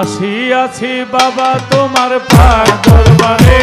আসিয়াছি বাবা তোমার পাক দরবারে।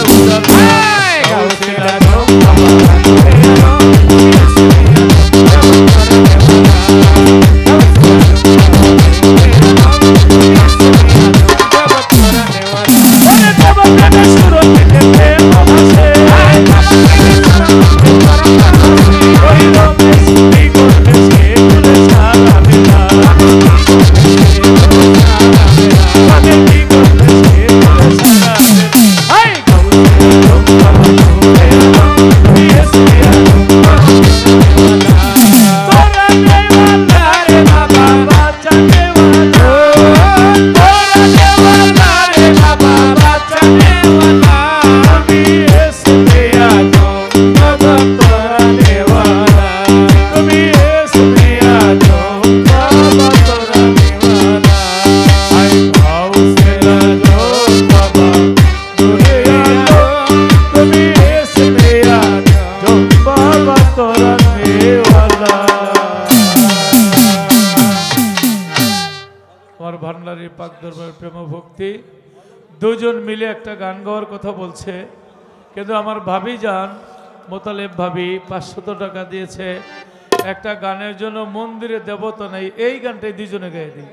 Fucking পাক দরবার প্রেম ভক্তি। দুজন মিলে একটা গান গাওয়ার কথা বলছে। কিন্তু আমার ভাবি যান, মোতালেব ভাবি পাঁচশত টাকা দিয়েছে। একটা গানের জন্য মন্দিরে দেবতা নেই, এই গানটাই দুজনে গায়ে দিই।